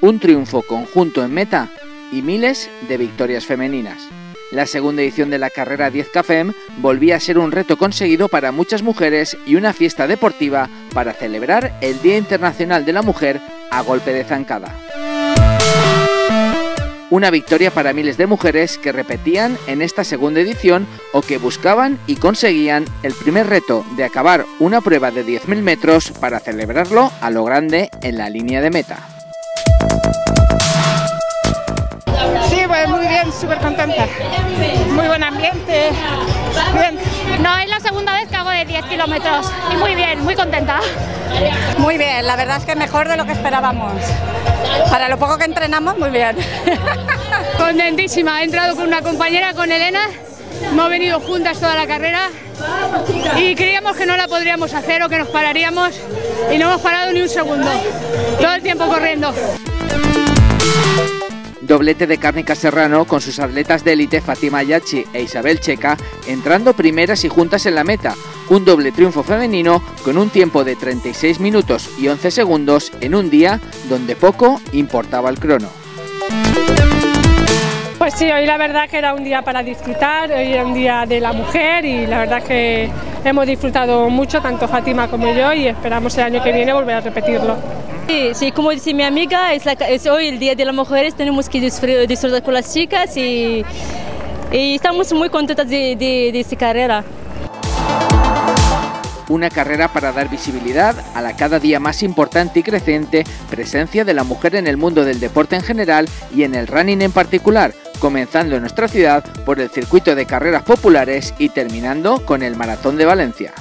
un triunfo conjunto en meta y miles de victorias femeninas. La segunda edición de la carrera 10 Cafem volvía a ser un reto conseguido para muchas mujeres y una fiesta deportiva para celebrar el Día Internacional de la Mujer a golpe de zancada. Una victoria para miles de mujeres que repetían en esta segunda edición o que buscaban y conseguían el primer reto de acabar una prueba de 10.000 metros para celebrarlo a lo grande en la línea de meta. Pues muy bien, súper contenta. Muy buen ambiente. Bien. No, es la segunda vez que hago de 10 kilómetros y muy bien, muy contenta. Muy bien, la verdad es que mejor de lo que esperábamos. Para lo poco que entrenamos, muy bien. Contentísima, he entrado con una compañera, con Elena, hemos venido juntas toda la carrera y creíamos que no la podríamos hacer o que nos pararíamos y no hemos parado ni un segundo, todo el tiempo corriendo. Doblete de Cárnica Serrano con sus atletas de élite Fatima Yachi e Isabel Checa entrando primeras y juntas en la meta. Un doble triunfo femenino con un tiempo de 36 minutos y 11 segundos en un día donde poco importaba el crono. Pues sí, hoy la verdad que era un día para disfrutar, hoy era un día de la mujer y la verdad que hemos disfrutado mucho, tanto Fatima como yo, y esperamos el año que viene volver a repetirlo. Sí, como dice mi amiga, es, hoy el Día de las Mujeres, tenemos que disfrutar con las chicas y, estamos muy contentas de, de esta carrera. Una carrera para dar visibilidad a la cada día más importante y creciente presencia de la mujer en el mundo del deporte en general y en el running en particular, comenzando en nuestra ciudad por el circuito de carreras populares y terminando con el Maratón de Valencia.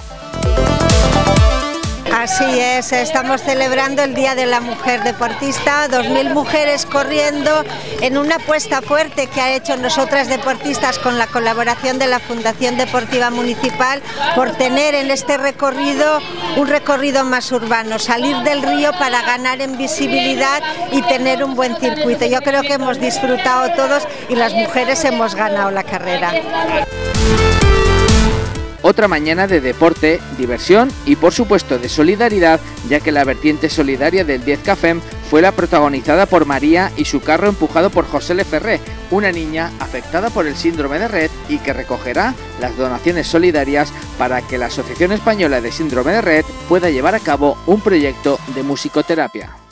Así es, estamos celebrando el Día de la Mujer Deportista, 2.000 mujeres corriendo en una apuesta fuerte que ha hecho nosotras deportistas con la colaboración de la Fundación Deportiva Municipal por tener en este recorrido un recorrido más urbano, salir del río para ganar en visibilidad y tener un buen circuito. Yo creo que hemos disfrutado todos y las mujeres hemos ganado la carrera. Otra mañana de deporte, diversión y por supuesto de solidaridad, ya que la vertiente solidaria del 10 Cafem fue la protagonizada por María y su carro empujado por José Leferré, una niña afectada por el síndrome de Red y que recogerá las donaciones solidarias para que la Asociación Española de Síndrome de Red pueda llevar a cabo un proyecto de musicoterapia.